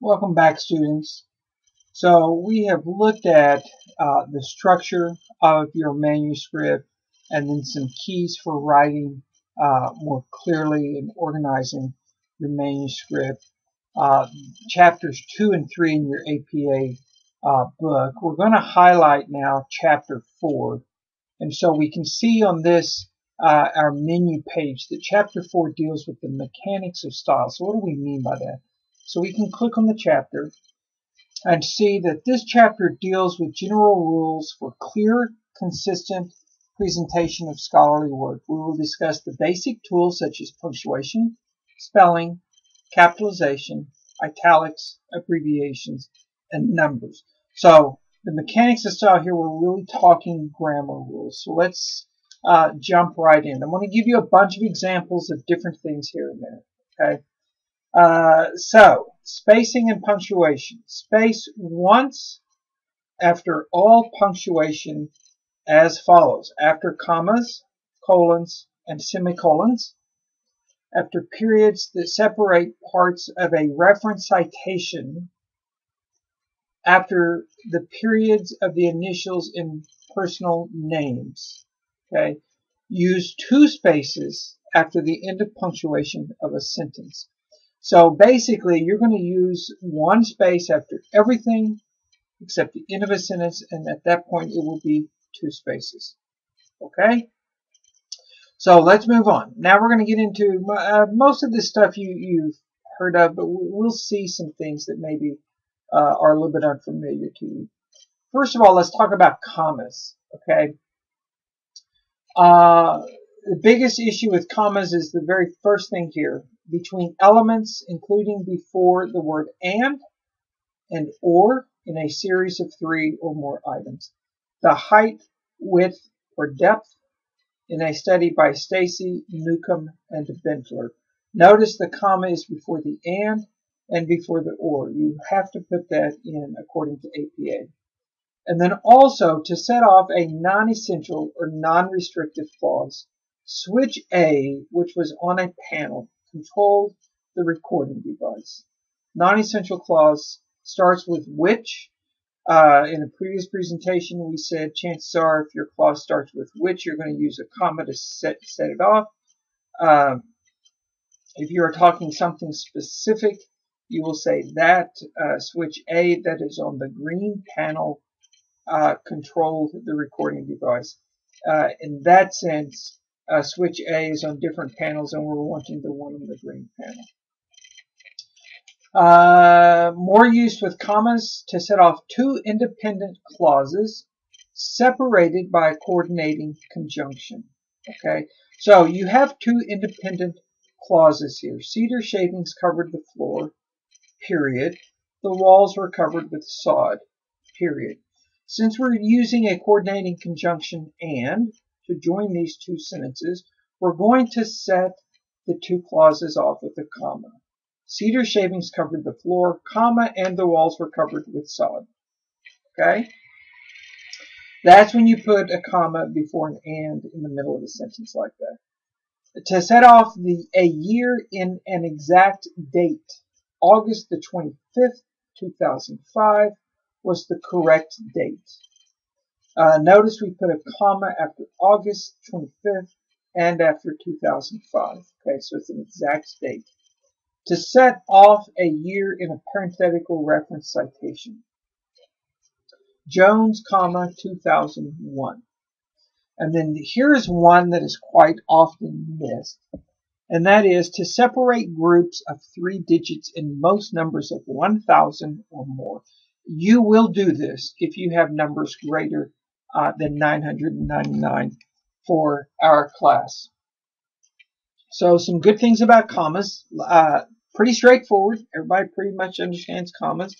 Welcome back students. So we have looked at uh, the structure of your manuscript and then some keys for writing uh, more clearly and organizing your manuscript. Uh, chapters 2 and 3 in your APA uh, book. We're going to highlight now chapter 4. And so we can see on this uh, our menu page that chapter 4 deals with the mechanics of style. So what do we mean by that? So we can click on the chapter and see that this chapter deals with general rules for clear, consistent presentation of scholarly work. We will discuss the basic tools such as punctuation, spelling, capitalization, italics, abbreviations, and numbers. So the mechanics of style here, we're really talking grammar rules. So let's uh, jump right in. I'm going to give you a bunch of examples of different things here and there. Okay. Uh, so, spacing and punctuation. Space once after all punctuation as follows. After commas, colons, and semicolons. After periods that separate parts of a reference citation. After the periods of the initials in personal names. Okay. Use two spaces after the end of punctuation of a sentence. So basically, you're going to use one space after everything except the end of a sentence, and at that point, it will be two spaces. Okay? So let's move on. Now we're going to get into uh, most of this stuff you, you've heard of, but we'll see some things that maybe uh, are a little bit unfamiliar to you. First of all, let's talk about commas. Okay? Uh, the biggest issue with commas is the very first thing here between elements including before the word and and or in a series of three or more items. The height, width, or depth in a study by Stacy, Newcomb, and Bentler. Notice the comma is before the and and before the or. You have to put that in according to APA. And then also to set off a non-essential or non-restrictive clause, switch A, which was on a panel, controlled the recording device. Non-essential clause starts with which. Uh, in a previous presentation, we said chances are if your clause starts with which, you're going to use a comma to set, set it off. Um, if you are talking something specific, you will say that uh, switch A that is on the green panel uh, controlled the recording device. Uh, in that sense, uh, switch A is on different panels and we're wanting the one on the green panel. Uh, more use with commas to set off two independent clauses separated by a coordinating conjunction. Okay, so you have two independent clauses here. Cedar shavings covered the floor, period. The walls were covered with sod, period. Since we're using a coordinating conjunction and, to join these two sentences, we're going to set the two clauses off with a comma. Cedar shavings covered the floor, comma, and the walls were covered with sod. Okay? That's when you put a comma before an and in the middle of a sentence like that. To set off the a year in an exact date, August the 25th, 2005 was the correct date. Uh, notice we put a comma after August 25th and after 2005. Okay, so it's an exact date. To set off a year in a parenthetical reference citation. Jones, comma, 2001. And then here's one that is quite often missed, and that is to separate groups of three digits in most numbers of 1,000 or more. You will do this if you have numbers greater uh, than 999 for our class. So some good things about commas. Uh, pretty straightforward. Everybody pretty much understands commas.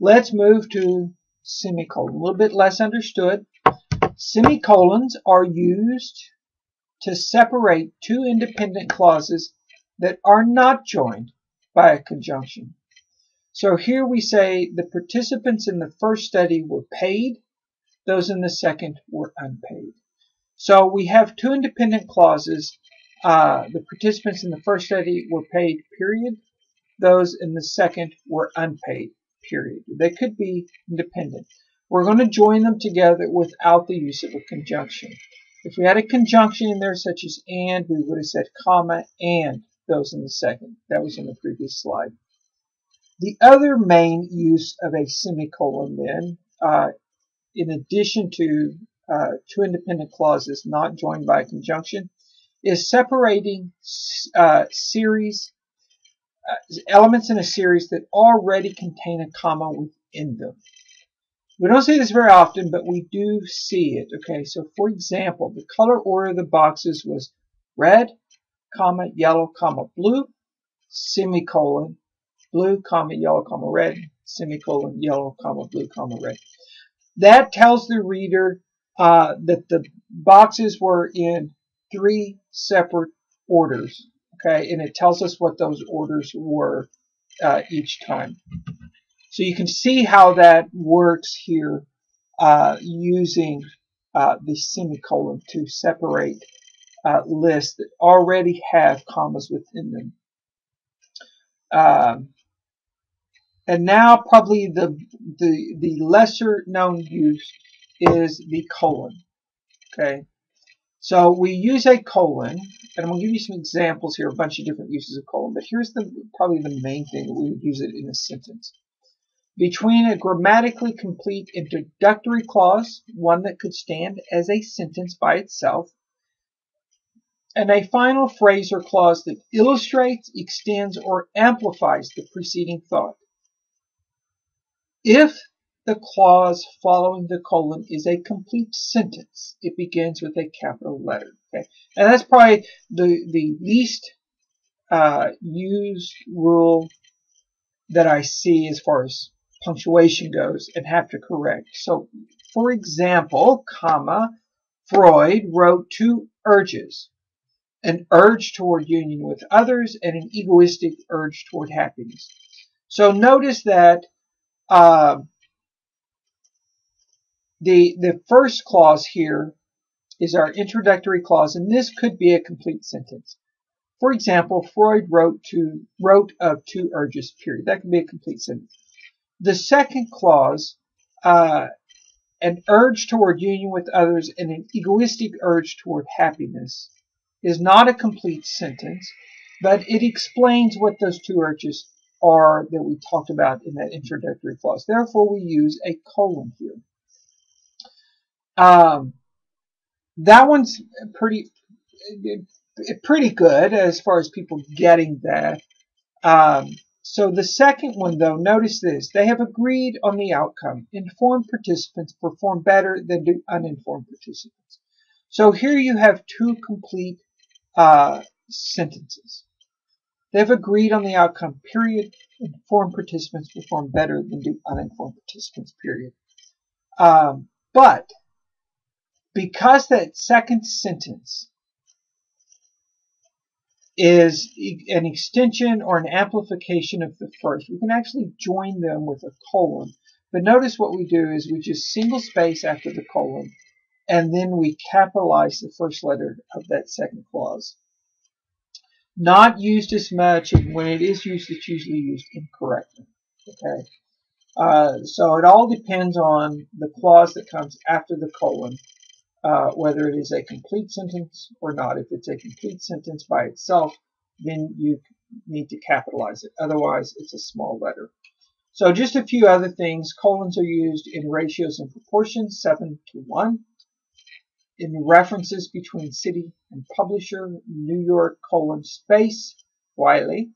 Let's move to semicolon. A little bit less understood. Semicolons are used to separate two independent clauses that are not joined by a conjunction. So here we say the participants in the first study were paid those in the second were unpaid. So we have two independent clauses. Uh, the participants in the first study were paid, period. those in the second were unpaid, period. They could be independent. We're going to join them together without the use of a conjunction. If we had a conjunction in there such as and, we would have said comma and those in the second. That was in the previous slide. The other main use of a semicolon then, uh, in addition to uh, two independent clauses not joined by a conjunction, is separating uh, series uh, elements in a series that already contain a comma within them. We don't see this very often, but we do see it. Okay, so for example, the color order of the boxes was red, comma, yellow, comma, blue, semicolon, blue, comma, yellow, comma, red, semicolon, yellow, comma, blue, comma, red. That tells the reader uh, that the boxes were in three separate orders. Okay, and it tells us what those orders were uh, each time. So you can see how that works here uh, using uh, the semicolon to separate uh, lists that already have commas within them. Um, and now probably the, the, the lesser known use is the colon. Okay. So we use a colon, and I'm going to give you some examples here, a bunch of different uses of colon, but here's the probably the main thing that we would use it in a sentence. Between a grammatically complete introductory clause, one that could stand as a sentence by itself, and a final phrase or clause that illustrates, extends, or amplifies the preceding thought. If the clause following the colon is a complete sentence, it begins with a capital letter. Okay, and that's probably the the least uh, used rule that I see as far as punctuation goes and have to correct. So, for example, comma, Freud wrote two urges an urge toward union with others and an egoistic urge toward happiness. So notice that uh, the the first clause here is our introductory clause, and this could be a complete sentence. For example, Freud wrote to wrote of two urges. Period. That could be a complete sentence. The second clause, uh, an urge toward union with others and an egoistic urge toward happiness, is not a complete sentence, but it explains what those two urges are that we talked about in that introductory clause. Therefore, we use a colon here. Um, that one's pretty pretty good as far as people getting that. Um, so the second one, though, notice this. They have agreed on the outcome. Informed participants perform better than do uninformed participants. So here you have two complete uh, sentences. They've agreed on the outcome, period. Informed participants perform better than do uninformed participants, period. Um, but because that second sentence is an extension or an amplification of the first, we can actually join them with a colon. But notice what we do is we just single space after the colon, and then we capitalize the first letter of that second clause. Not used as much, and when it is used, it's usually used incorrectly. Okay, uh, so it all depends on the clause that comes after the colon uh, whether it is a complete sentence or not. If it's a complete sentence by itself, then you need to capitalize it. Otherwise, it's a small letter. So just a few other things. Colons are used in ratios and proportions, 7 to 1. In references between city and publisher, New York colon space, Wiley.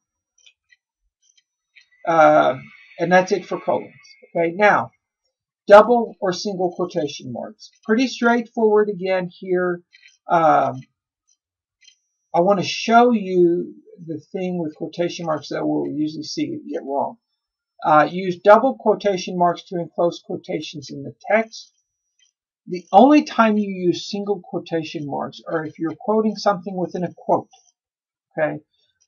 Uh, and that's it for colons. Okay, now, double or single quotation marks. Pretty straightforward again here. Um, I want to show you the thing with quotation marks that we'll usually see get wrong. Uh, use double quotation marks to enclose quotations in the text. The only time you use single quotation marks are if you're quoting something within a quote. Okay.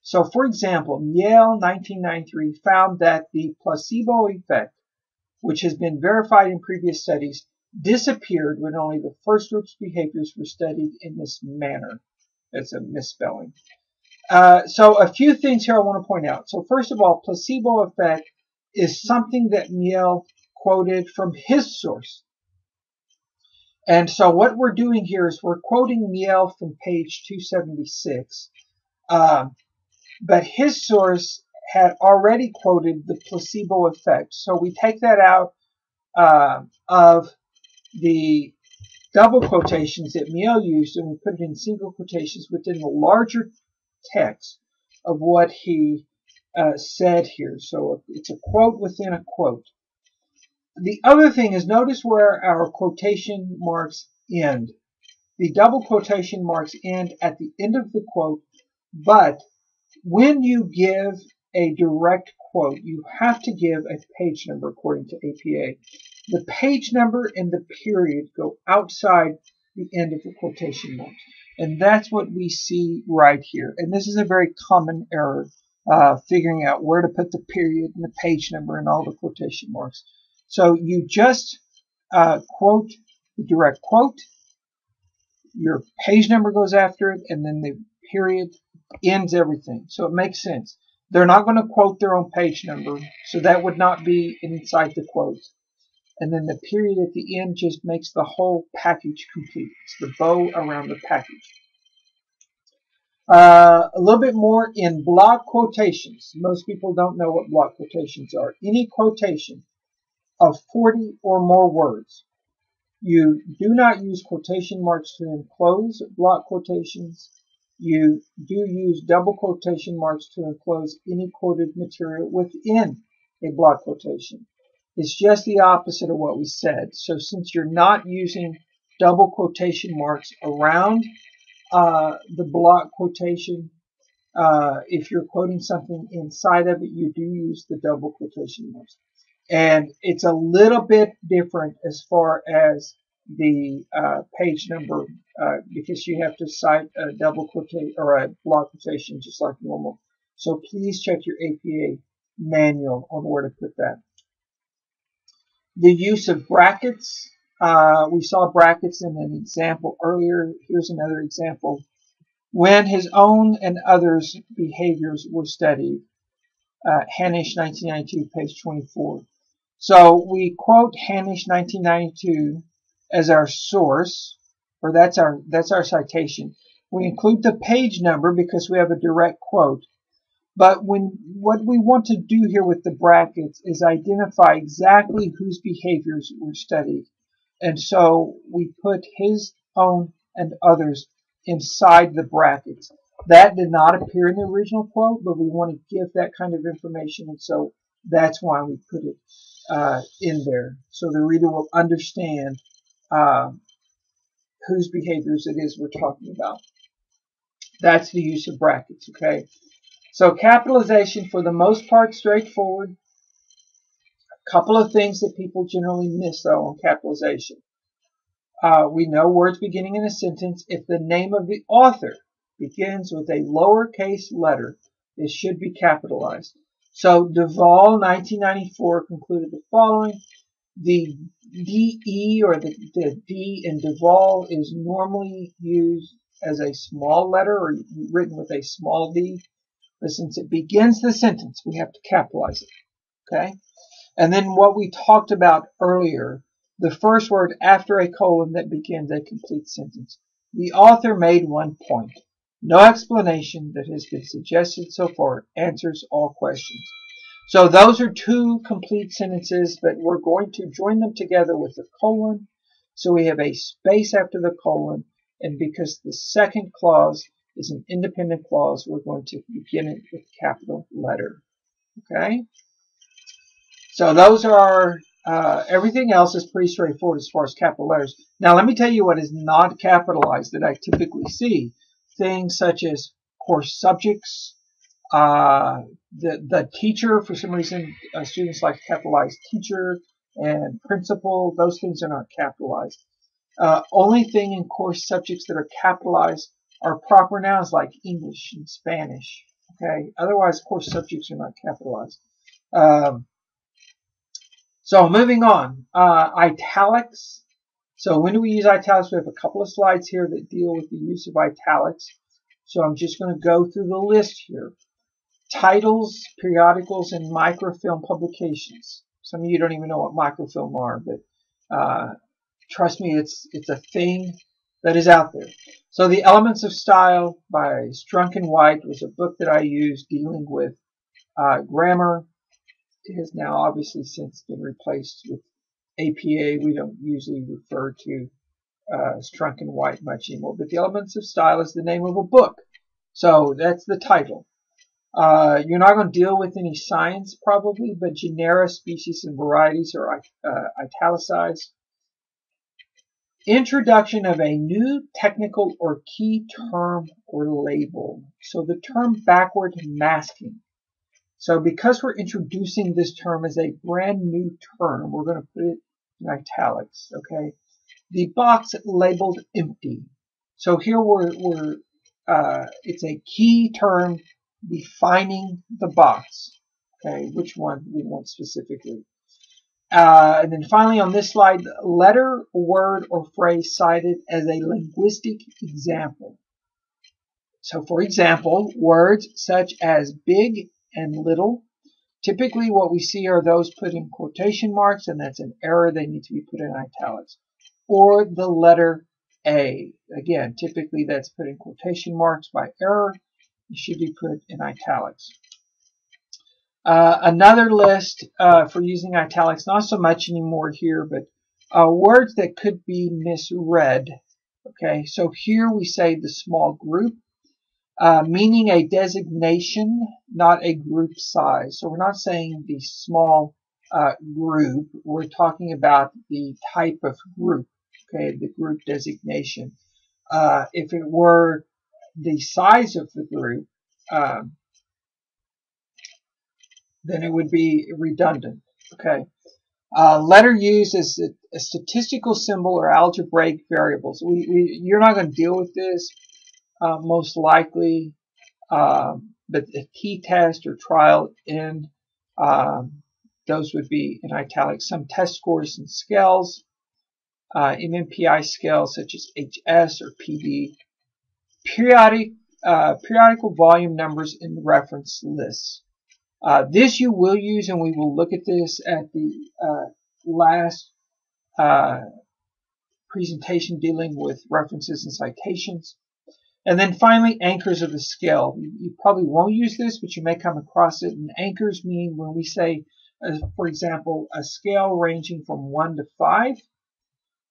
So for example, Miele 1993 found that the placebo effect which has been verified in previous studies, disappeared when only the first group's behaviors were studied in this manner. That's a misspelling. Uh, so a few things here I want to point out. So first of all, placebo effect is something that Miele quoted from his source. And so what we're doing here is we're quoting Miele from page 276. Um, but his source had already quoted the placebo effect. So we take that out uh, of the double quotations that Miele used and we put it in single quotations within the larger text of what he uh, said here. So it's a quote within a quote. The other thing is notice where our quotation marks end. The double quotation marks end at the end of the quote, but when you give a direct quote, you have to give a page number according to APA. The page number and the period go outside the end of the quotation marks. And that's what we see right here. And this is a very common error, uh, figuring out where to put the period and the page number and all the quotation marks. So you just uh, quote the direct quote, your page number goes after it, and then the period ends everything. So it makes sense. They're not going to quote their own page number, so that would not be inside the quote. And then the period at the end just makes the whole package complete. It's the bow around the package. Uh, a little bit more in block quotations. Most people don't know what block quotations are. Any quotation of 40 or more words. You do not use quotation marks to enclose block quotations. You do use double quotation marks to enclose any quoted material within a block quotation. It's just the opposite of what we said. So since you're not using double quotation marks around uh, the block quotation, uh, if you're quoting something inside of it, you do use the double quotation marks and it's a little bit different as far as the uh, page number uh, because you have to cite a double quotation or a block quotation just like normal. So please check your APA manual on where to put that. The use of brackets. Uh, we saw brackets in an example earlier. Here's another example. When his own and others' behaviors were studied, uh, Hanisch 1992, page 24. So we quote Hanisch 1992 as our source, or that's our that's our citation. We include the page number because we have a direct quote. But when what we want to do here with the brackets is identify exactly whose behaviors were studied. And so we put his own and others inside the brackets. That did not appear in the original quote, but we want to give that kind of information, and so that's why we put it uh, in there so the reader will understand uh, whose behaviors it is we're talking about. That's the use of brackets, okay? So capitalization, for the most part, straightforward. A couple of things that people generally miss, though, on capitalization. Uh, we know words beginning in a sentence. If the name of the author begins with a lowercase letter, it should be capitalized. So Duvall, 1994, concluded the following. The DE or the, the D in Duvall is normally used as a small letter or written with a small d. But since it begins the sentence, we have to capitalize it. Okay? And then what we talked about earlier, the first word after a colon that begins a complete sentence. The author made one point. No explanation that has been suggested so far answers all questions. So those are two complete sentences, but we're going to join them together with a colon. So we have a space after the colon, and because the second clause is an independent clause, we're going to begin it with a capital letter. Okay? So those are, uh, everything else is pretty straightforward as far as capital letters. Now let me tell you what is not capitalized that I typically see things such as course subjects. Uh, the, the teacher, for some reason, uh, students like to capitalize teacher and principal. Those things are not capitalized. Uh, only thing in course subjects that are capitalized are proper nouns like English and Spanish. Okay. Otherwise, course subjects are not capitalized. Um, so moving on, uh, italics. So when do we use italics? We have a couple of slides here that deal with the use of italics. So I'm just going to go through the list here. Titles, periodicals, and microfilm publications. Some of you don't even know what microfilm are, but uh, trust me, it's it's a thing that is out there. So The Elements of Style by Strunk and White was a book that I used dealing with uh, grammar. It has now obviously since been replaced with APA. We don't usually refer to uh, Strunk and White much anymore. But The Elements of Style is the name of a book. So that's the title. Uh, you're not going to deal with any science probably, but genera, species, and varieties are uh, italicized. Introduction of a new technical or key term or label. So the term backward masking. So because we're introducing this term as a brand new term, we're going to put it in italics, okay? The box labeled empty. So here we're, we're uh, it's a key term defining the box, okay, which one we want specifically. Uh, and then finally on this slide, letter, word, or phrase cited as a linguistic example. So for example, words such as big and little, typically what we see are those put in quotation marks, and that's an error. They need to be put in italics. Or the letter A. Again, typically that's put in quotation marks by error. It should be put in italics. Uh, another list uh, for using italics, not so much anymore here, but uh, words that could be misread. Okay, so here we say the small group, uh, meaning a designation, not a group size. So we're not saying the small uh, group, we're talking about the type of group, okay, the group designation. Uh, if it were the size of the group, um, then it would be redundant. Okay. Uh, letter used as a, a, statistical symbol or algebraic variables. We, we, you're not going to deal with this uh, most likely, um, but a t-test or trial in um, those would be in italics. Some test scores and scales, uh, MMPI scales such as HS or PD, periodic uh, periodical volume numbers in reference lists. Uh, this you will use, and we will look at this at the uh, last uh, presentation dealing with references and citations. And then finally, anchors of the scale. You, probably won't use this, but you may come across it. And anchors mean when we say, uh, for example, a scale ranging from 1 to 5,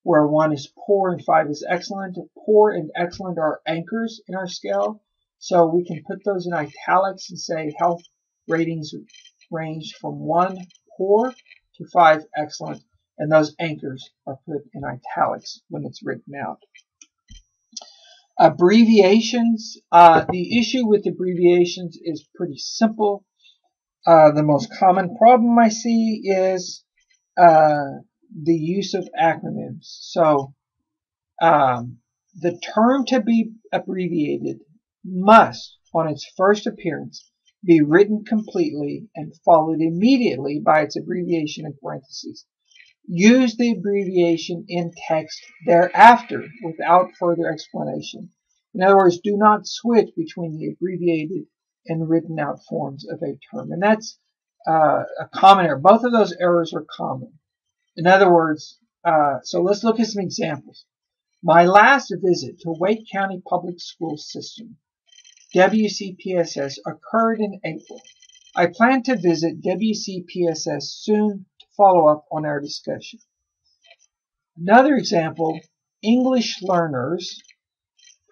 where 1 is poor and 5 is excellent. Poor and excellent are anchors in our scale. So we can put those in italics and say health ratings range from 1 poor to 5 excellent, and those anchors are put in italics when it's written out. Abbreviations. Uh, the issue with abbreviations is pretty simple. Uh, the most common problem I see is uh, the use of acronyms. So um, the term to be abbreviated must, on its first appearance, be written completely and followed immediately by its abbreviation in parentheses. Use the abbreviation in text thereafter without further explanation. In other words, do not switch between the abbreviated and written out forms of a term. And that's uh, a common error. Both of those errors are common. In other words, uh, so let's look at some examples. My last visit to Wake County Public School System WCPSS occurred in April. I plan to visit WCPSS soon follow up on our discussion. Another example, English learners,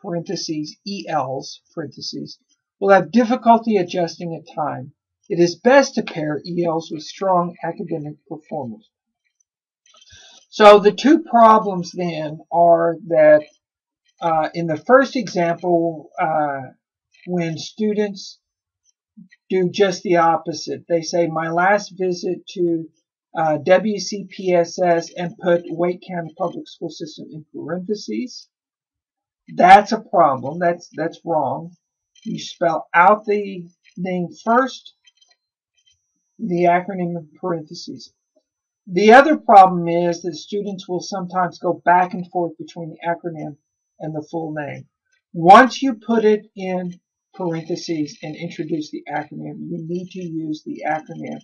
parentheses, ELs, parentheses, will have difficulty adjusting at time. It is best to pair ELs with strong academic performers. So the two problems then are that uh, in the first example, uh, when students do just the opposite. They say, my last visit to uh, WCPSS and put Wake County Public School System in parentheses. That's a problem. That's, that's wrong. You spell out the name first, the acronym in parentheses. The other problem is that students will sometimes go back and forth between the acronym and the full name. Once you put it in parentheses and introduce the acronym, you need to use the acronym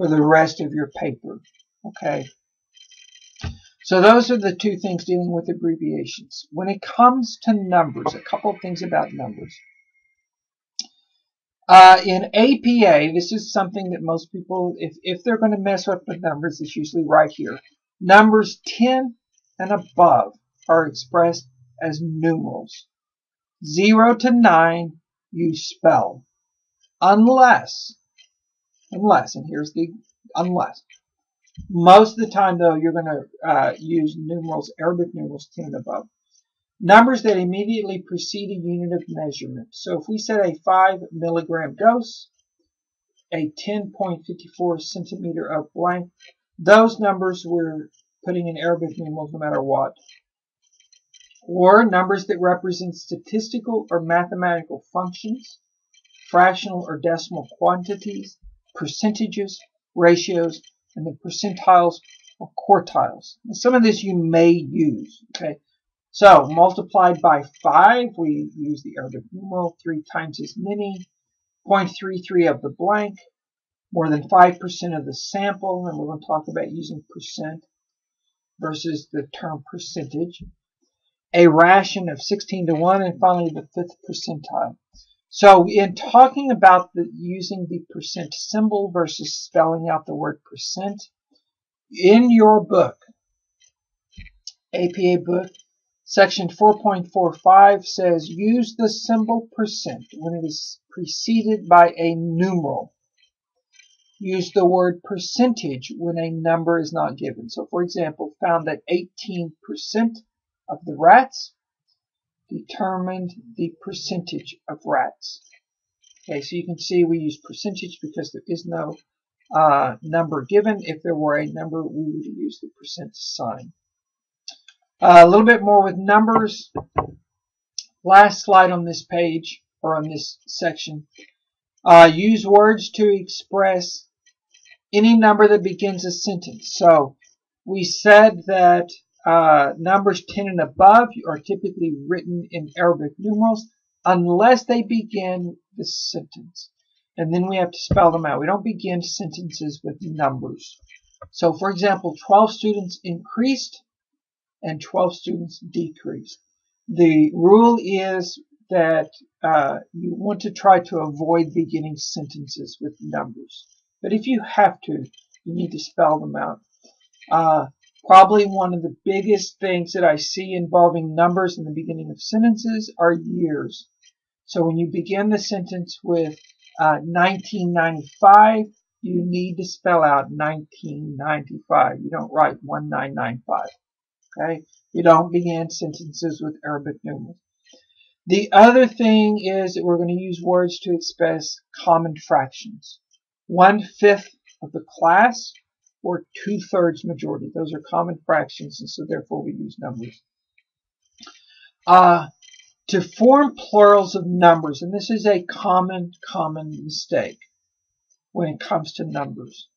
for the rest of your paper. Okay. So those are the two things dealing with abbreviations. When it comes to numbers, a couple of things about numbers. Uh, in APA, this is something that most people, if, if they're going to mess up with numbers, it's usually right here. Numbers 10 and above are expressed as numerals. 0 to 9 you spell. Unless, unless, and here's the unless. Most of the time, though, you're going to uh, use numerals, Arabic numerals 10 and above. Numbers that immediately precede a unit of measurement. So if we said a 5 milligram dose, a 10.54 centimeter of blank, those numbers we're putting in Arabic numerals no matter what. Or numbers that represent statistical or mathematical functions, fractional or decimal quantities, percentages, ratios, and the percentiles or quartiles. Now, some of this you may use, okay? So multiplied by 5, we use the Arabic numeral, 3 times as many, 0.33 of the blank, more than 5% of the sample, and we're going to talk about using percent versus the term percentage, a ration of 16 to 1, and finally the fifth percentile. So in talking about the, using the percent symbol versus spelling out the word percent, in your book, APA book, section 4.45 says use the symbol percent when it is preceded by a numeral. Use the word percentage when a number is not given. So for example, found that 18% of the rats determined the percentage of rats. Okay, so you can see we use percentage because there is no uh, number given. If there were a number, we would use the percent sign. Uh, a little bit more with numbers. Last slide on this page, or on this section. Uh, use words to express any number that begins a sentence. So we said that uh, numbers 10 and above are typically written in Arabic numerals unless they begin the sentence. And then we have to spell them out. We don't begin sentences with numbers. So for example, 12 students increased and 12 students decreased. The rule is that uh, you want to try to avoid beginning sentences with numbers. But if you have to, you need to spell them out. Uh, Probably one of the biggest things that I see involving numbers in the beginning of sentences are years. So when you begin the sentence with uh, 1995, you need to spell out 1995. You don't write 1995. Okay? You don't begin sentences with Arabic numerals. The other thing is that we're going to use words to express common fractions. One fifth of the class or two-thirds majority. Those are common fractions, and so therefore we use numbers. Uh, to form plurals of numbers, and this is a common, common mistake when it comes to numbers.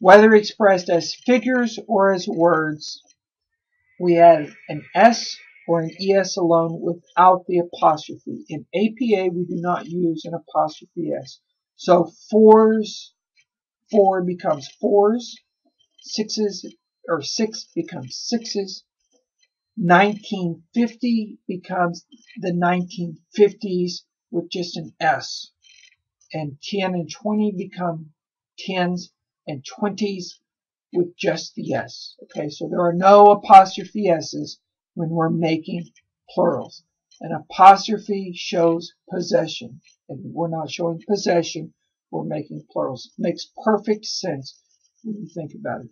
Whether expressed as figures or as words, we add an S or an ES alone without the apostrophe. In APA, we do not use an apostrophe S. So fours, four becomes fours, sixes or six becomes sixes, 1950 becomes the 1950s with just an S, and 10 and 20 become 10s and 20s with just the S. Okay, so there are no apostrophe S's when we're making plurals. An apostrophe shows possession, and we're not showing possession, we're making plurals. It makes perfect sense when you think about it.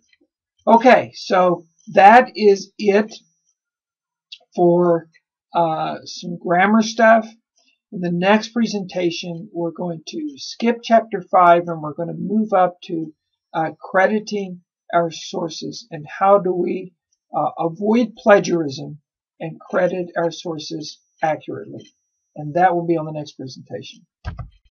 Okay, so that is it for uh, some grammar stuff. In the next presentation, we're going to skip chapter 5 and we're going to move up to uh, crediting our sources and how do we uh, avoid plagiarism and credit our sources accurately. And that will be on the next presentation.